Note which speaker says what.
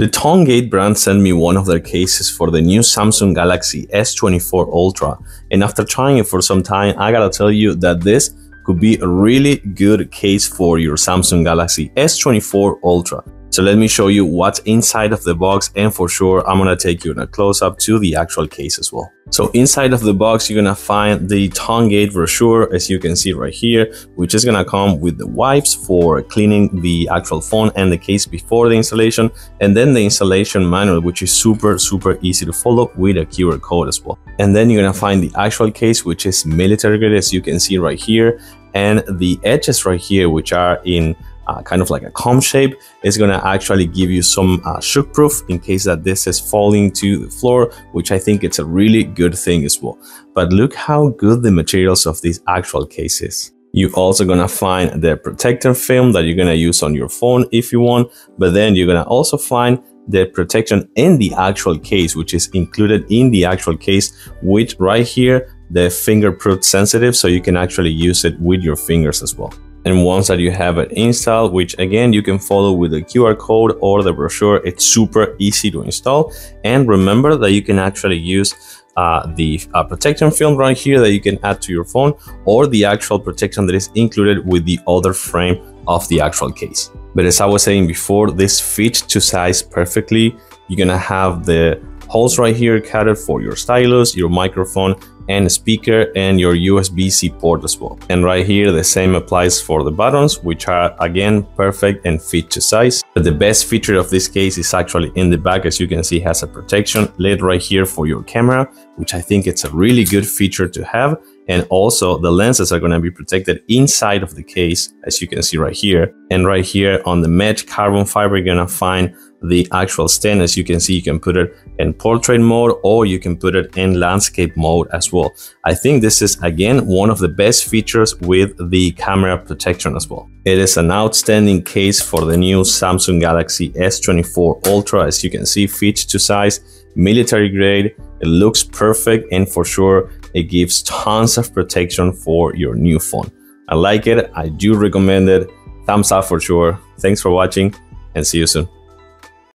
Speaker 1: The Tongate brand sent me one of their cases for the new Samsung Galaxy S24 Ultra, and after trying it for some time, I gotta tell you that this could be a really good case for your Samsung Galaxy S24 Ultra. So let me show you what's inside of the box and for sure I'm gonna take you in a close-up to the actual case as well. So inside of the box you're gonna find the Tongate brochure as you can see right here which is gonna come with the wipes for cleaning the actual phone and the case before the installation and then the installation manual which is super super easy to follow with a QR code as well. And then you're gonna find the actual case which is military grade as you can see right here and the edges right here which are in uh, kind of like a comb shape is going to actually give you some uh, shook proof in case that this is falling to the floor which I think it's a really good thing as well. But look how good the materials of this actual case is you're also gonna find the protector film that you're gonna use on your phone if you want but then you're gonna also find the protection in the actual case which is included in the actual case with right here the fingerprint sensitive so you can actually use it with your fingers as well and once that you have it installed, which again, you can follow with the QR code or the brochure, it's super easy to install. And remember that you can actually use uh, the uh, protection film right here that you can add to your phone or the actual protection that is included with the other frame of the actual case. But as I was saying before, this fits to size perfectly. You're gonna have the holes right here catered for your stylus, your microphone, and speaker and your USB-C port as well. And right here, the same applies for the buttons, which are again perfect and fit to size. But the best feature of this case is actually in the back, as you can see, has a protection lid right here for your camera, which I think it's a really good feature to have. And also the lenses are going to be protected inside of the case, as you can see right here. And right here on the mesh carbon fiber, you're going to find the actual stand. As you can see, you can put it in portrait mode or you can put it in landscape mode as well. I think this is again one of the best features with the camera protection as well. It is an outstanding case for the new Samsung Galaxy S24 Ultra. As you can see, fits to size, military grade, it looks perfect and for sure it gives tons of protection for your new phone. I like it, I do recommend it. Thumbs up for sure. Thanks for watching and see you soon.